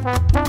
Música